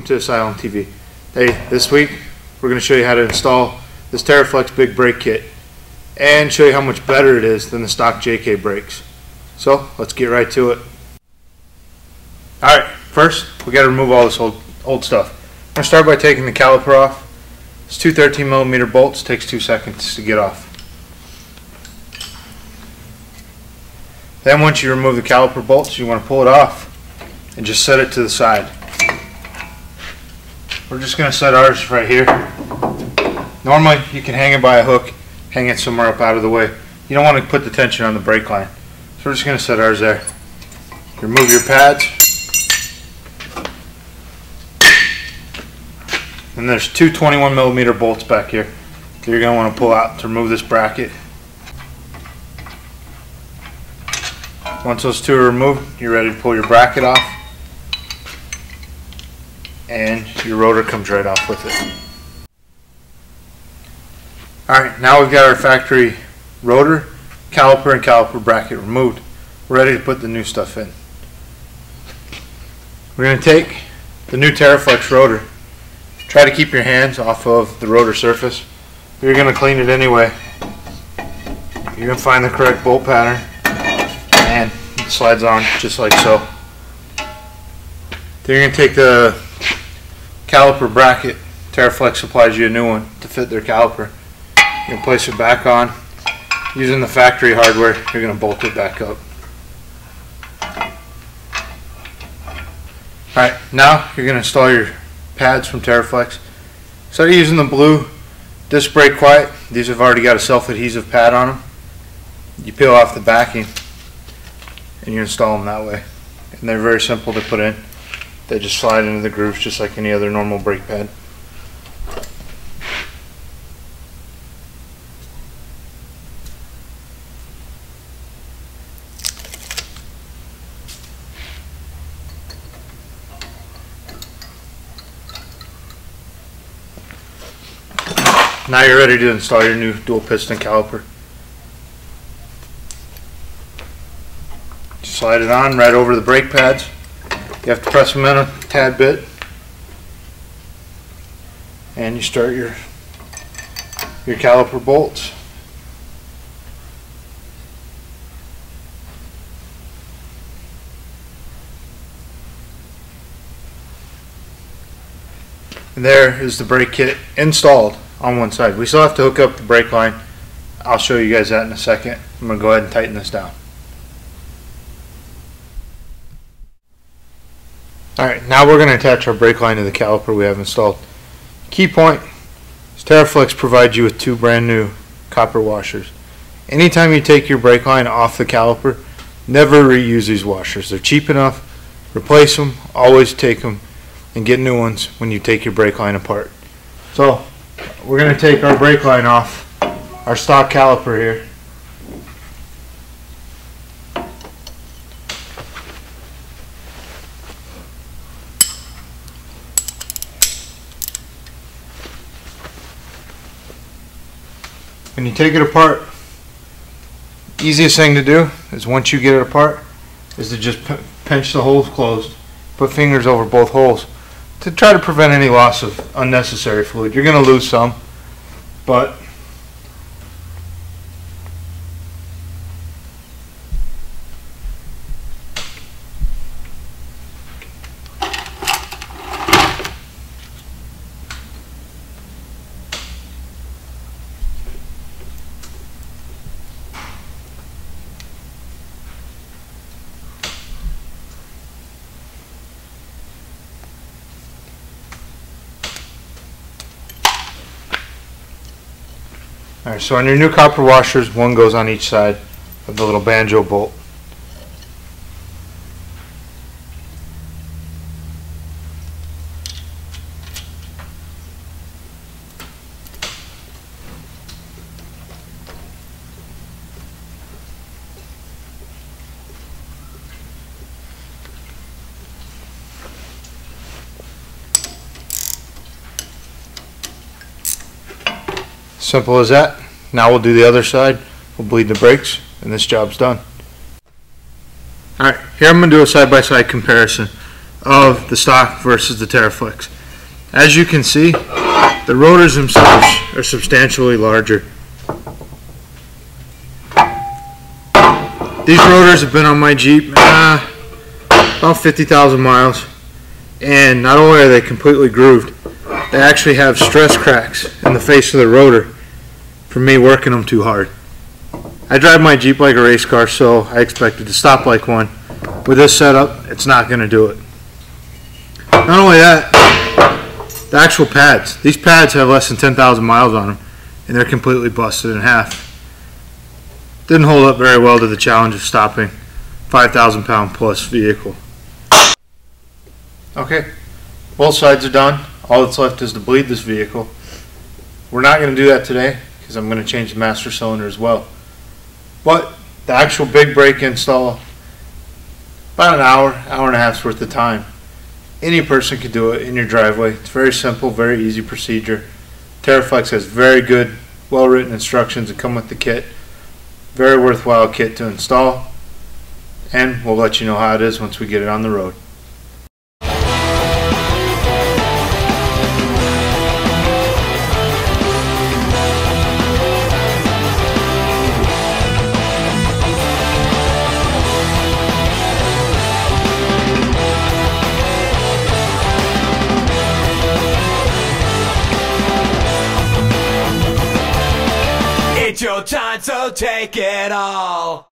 welcome to Asylum TV. Hey, this week we're going to show you how to install this Teraflex Big Brake Kit and show you how much better it is than the stock JK brakes. So let's get right to it. Alright, first we got to remove all this old, old stuff. I'm going to start by taking the caliper off. It's two 13 millimeter bolts, takes two seconds to get off. Then once you remove the caliper bolts, you want to pull it off and just set it to the side. We're just going to set ours right here. Normally you can hang it by a hook, hang it somewhere up out of the way. You don't want to put the tension on the brake line. So we're just going to set ours there. Remove your pads. And there's two 21 millimeter bolts back here that you're going to want to pull out to remove this bracket. Once those two are removed, you're ready to pull your bracket off and your rotor comes right off with it. Alright, now we've got our factory rotor, caliper, and caliper bracket removed. We're ready to put the new stuff in. We're going to take the new Teraflex rotor. Try to keep your hands off of the rotor surface. You're going to clean it anyway. You're going to find the correct bolt pattern and it slides on just like so. Then you're going to take the caliper bracket. Teraflex supplies you a new one to fit their caliper. You can place it back on. Using the factory hardware, you're going to bolt it back up. Alright, now you're going to install your pads from Teraflex. Start using the blue disc brake quiet. These have already got a self-adhesive pad on them. You peel off the backing and you install them that way. And they're very simple to put in. They just slide into the grooves just like any other normal brake pad. Now you're ready to install your new dual piston caliper. Slide it on right over the brake pads. You have to press them in a tad bit. And you start your your caliper bolts. And there is the brake kit installed on one side. We still have to hook up the brake line. I'll show you guys that in a second. I'm going to go ahead and tighten this down. Alright, now we're going to attach our brake line to the caliper we have installed. Key point is Teraflex provides you with two brand new copper washers. Anytime you take your brake line off the caliper, never reuse these washers. They're cheap enough. Replace them. Always take them and get new ones when you take your brake line apart. So, we're going to take our brake line off our stock caliper here. When you take it apart, easiest thing to do is once you get it apart is to just pinch the holes closed, put fingers over both holes to try to prevent any loss of unnecessary fluid. You're going to lose some, but Alright, so on your new copper washers, one goes on each side of the little banjo bolt. Simple as that. Now we'll do the other side. We'll bleed the brakes and this job's done. Alright, here I'm going to do a side-by-side -side comparison of the stock versus the Teraflex. As you can see, the rotors themselves are substantially larger. These rotors have been on my Jeep uh, about 50,000 miles and not only are they completely grooved, they actually have stress cracks in the face of the rotor from me working them too hard. I drive my Jeep like a race car, so I expected to stop like one. With this setup, it's not going to do it. Not only that, the actual pads. These pads have less than 10,000 miles on them, and they're completely busted in half. Didn't hold up very well to the challenge of stopping 5,000 pound plus vehicle. Okay, both sides are done. All that's left is to bleed this vehicle. We're not going to do that today because I'm going to change the master cylinder as well. But the actual big brake install, about an hour, hour and a half's worth of time. Any person can do it in your driveway. It's very simple, very easy procedure. Teraflex has very good, well-written instructions that come with the kit. Very worthwhile kit to install. And we'll let you know how it is once we get it on the road. So take it all.